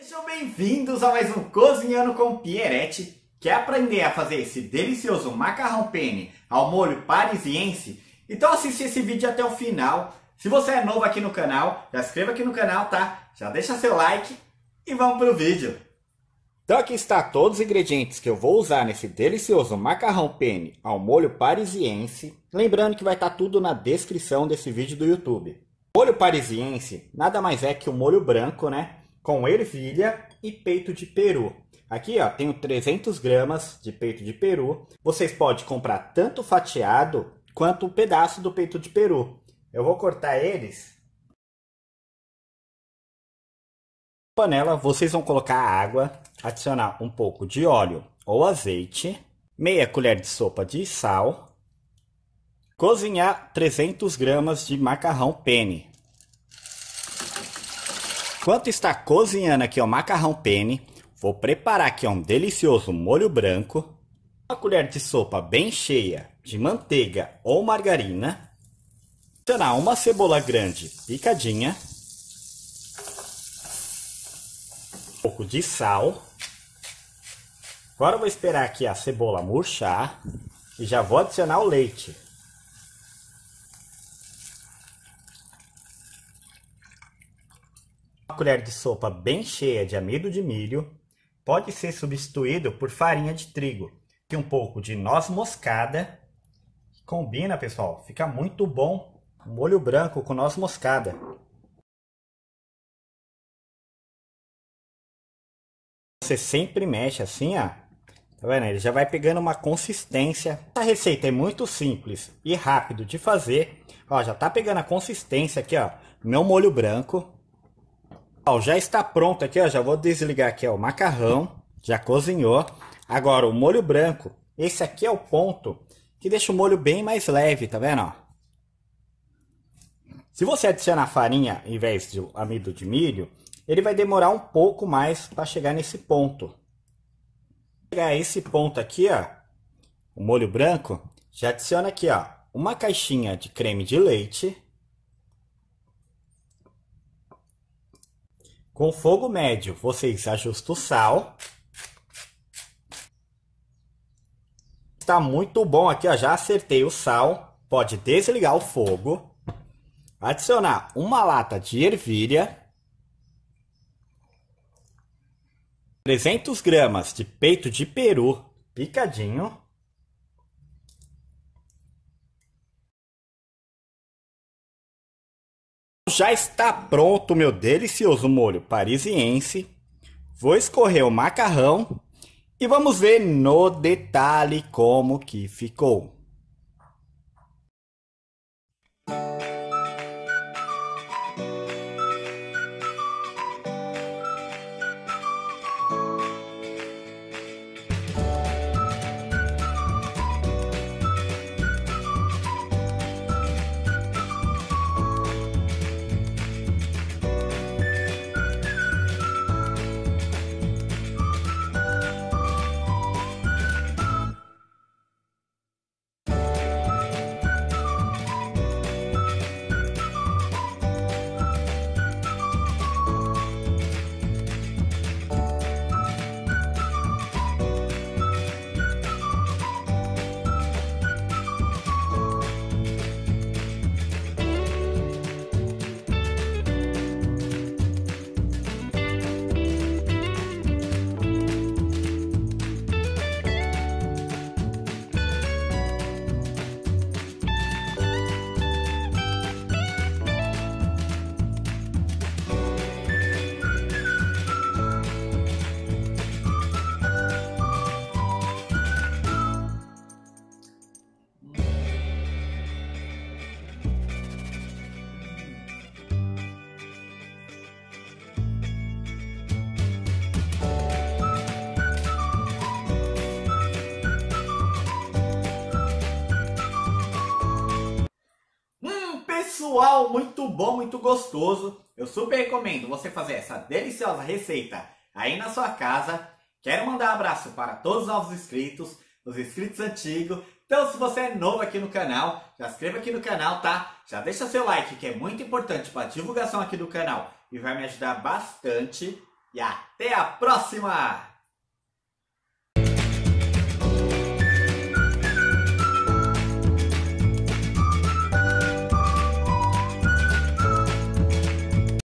Sejam bem-vindos a mais um Cozinhando com Pierette. Quer aprender a fazer esse delicioso macarrão penne ao molho parisiense? Então assiste esse vídeo até o final. Se você é novo aqui no canal, já inscreva aqui no canal, tá? Já deixa seu like e vamos pro vídeo. Então aqui está todos os ingredientes que eu vou usar nesse delicioso macarrão penne ao molho parisiense. Lembrando que vai estar tudo na descrição desse vídeo do YouTube. Molho parisiense nada mais é que o molho branco, né? Com ervilha e peito de peru. Aqui ó, tenho 300 gramas de peito de peru. Vocês podem comprar tanto fatiado quanto um pedaço do peito de peru. Eu vou cortar eles. Na panela, vocês vão colocar água, adicionar um pouco de óleo ou azeite, meia colher de sopa de sal, cozinhar 300 gramas de macarrão penne. Enquanto está cozinhando aqui o macarrão penne, vou preparar aqui um delicioso molho branco, uma colher de sopa bem cheia de manteiga ou margarina, adicionar uma cebola grande picadinha, um pouco de sal. Agora vou esperar aqui a cebola murchar e já vou adicionar o leite. Colher de sopa bem cheia de amido de milho pode ser substituído por farinha de trigo e um pouco de noz moscada. Combina, pessoal, fica muito bom molho branco com noz moscada. Você sempre mexe assim, ó. Tá vendo? Ele já vai pegando uma consistência. A receita é muito simples e rápido de fazer. Ó, já tá pegando a consistência aqui, ó. Meu molho branco. Ó, já está pronto aqui, ó. Já vou desligar aqui ó, o macarrão. Já cozinhou. Agora o molho branco. Esse aqui é o ponto que deixa o molho bem mais leve, tá vendo? Ó? Se você adicionar farinha em vez de amido de milho, ele vai demorar um pouco mais para chegar nesse ponto. Chegar esse ponto aqui, ó, o molho branco, já adiciona aqui, ó, uma caixinha de creme de leite. Com fogo médio, vocês ajustam o sal. Está muito bom aqui, ó, já acertei o sal. Pode desligar o fogo. Adicionar uma lata de ervilha. 300 gramas de peito de peru picadinho. Já está pronto o meu delicioso molho parisiense. Vou escorrer o macarrão e vamos ver no detalhe como que ficou. Pessoal, muito bom, muito gostoso. Eu super recomendo você fazer essa deliciosa receita aí na sua casa. Quero mandar um abraço para todos os novos inscritos, os inscritos antigos. Então, se você é novo aqui no canal, já inscreva aqui no canal, tá? Já deixa seu like, que é muito importante para a divulgação aqui do canal e vai me ajudar bastante. e até a próxima!